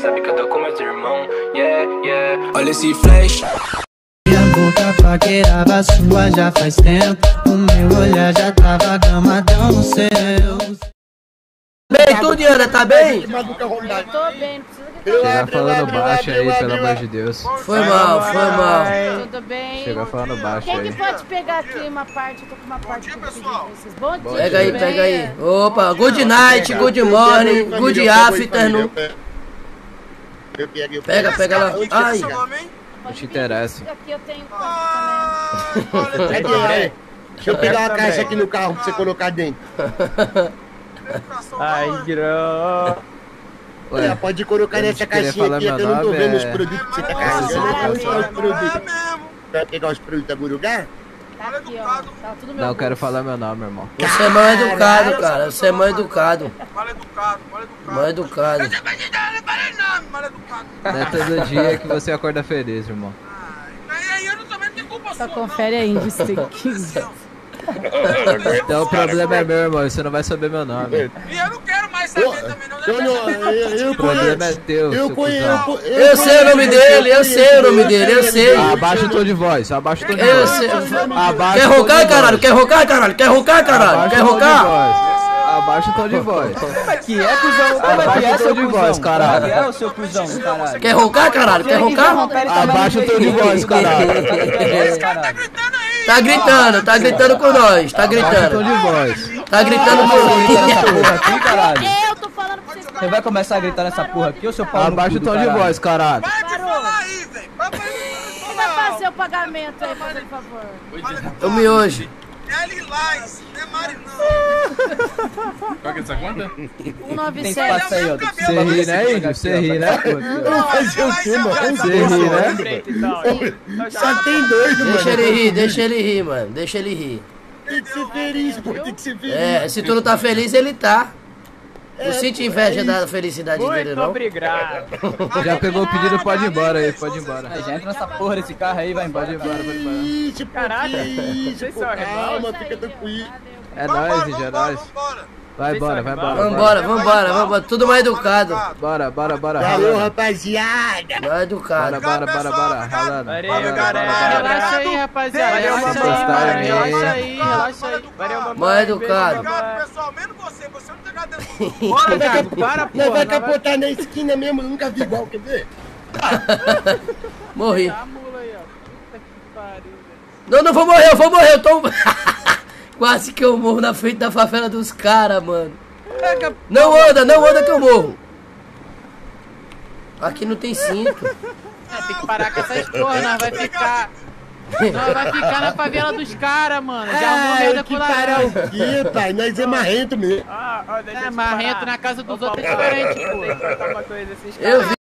sabe que eu tô com meus irmãos. Yeah, yeah. Olha esse flash. Minha boca paquerava sua já faz tempo. O meu olhar já tava gamadão no seu. Bem, tu, Diana, tá bem? Eu tô bem, não precisa gritar. Chega falando baixo aí, pelo amor de Deus. Foi mal, foi mal. Tudo bem? Chega falando baixo Quem aí. que pode pegar aqui uma parte? Eu tô com uma parte aqui pra pedir pra vocês. Bom dia, Pega aí, pega aí. Opa, good night, good morning, good afternoon. Pega, pega lá. Ai, Não te interessa. Aqui eu tenho também. É direto. Deixa eu pegar uma caixa aqui no carro pra você colocar dentro. Ai, grão. Olha, pode colocar eu nessa caixinha aqui, meu que eu não tô nome, vendo os é- produtos que você tá Ah, carregando. os produtos? Vai pegar os produtos da Gurugá? Tá aqui, ó. Tá tudo meu Não, eu quero falar meu nome, irmão. você é mal educado, cara. Você é mal educado. Mal educado, mal educado. Mal educado. Eu também não falei nome, mal educado. Não é todo dia que você acorda feliz, irmão. Aí, aí eu não também não tenho culpa Só confere aí, 15. Então o problema é meu, irmão. Você não vai saber meu nome. E eu não quero saber também, não. Eu é conheço. teu, Eu conheço. Eu sei o nome dele, eu sei o nome dele, eu sei. Abaixa o tom de voz, abaixa o tom de voz. Quer de caralho? Quer roncar, caralho? Quer roncar, caralho? Quer voz. Abaixa o tom de voz. Como é que é, cuzão? Como é que Abaixa é, o tom seu de voz, caralho. Como é que é, o seu cuzão, caralho? Quer roncar, caralho? Quer roncar? Abaixa o tom de voz, caralho. Tá gritando, tá gritando com nós, tá Abaixa o tom gritando. de voz. Tá gritando aqui, caralho. Eu tô falando pra vocês. Você vai começar a gritar nessa porra aqui, ô seu pau Abaixa o tom de voz, caralho. Vai te falar aí, velho. Vai pra Quem vai fazer o pagamento aí, fazendo favor? o miojo. É Lilás, não é Mari não. Qual que é essa conta? Tem 197. espaço aí, ó. Você ri, né, índio? Você ri, né? Fazer o quê, mano? Você ri, né? Só tem dois, mano. Deixa ele rir, deixa ele rir, mano. Deixa ele rir. Tem que ser feliz, pô. Tem que ser feliz. É, se tu não tá feliz, ele tá. Não sente inveja da felicidade dele, não. obrigado. Já pegou o pedido, pode ir embora aí, pode ir embora. Aí, Já entra nessa porra desse carro aí, vai embora. Pode ir embora, ir embora. Que isso, vocês são Calma, fica tranquilo. É nóis, é nóis. Vai embora, vai embora. Vambora, vambora, vambora. Tudo mal educado. Bora, bora, bora. Valeu, rapaziada. Mal educado. Bora, bora, bora, bora. Ralando. Relaxa aí, rapaziada. Relaxa mamãe. aí, relaxa aí, relaxa aí. Valeu, mamãe. Mal educado. Pessoal. Menos você, você não dentro. Bora, cap- para, Nós porra. vai nós capotar na esquina mesmo, nunca vi igual, quer ver? Morri. Pariu, velho. Não, não vou morrer, eu vou morrer, eu tô. Quase que eu morro na frente da favela dos caras, mano. Não anda, não anda que eu morro. Aqui não tem cinto. É, tem que parar com essas porra, nós vai ficar. Nós vai ficar na favela dos caras, mano. Já morreu Ah, da que cara é o quê, pai? Nós é marrento mesmo. É, marrento na casa dos outros é diferente, pô. Eu vi.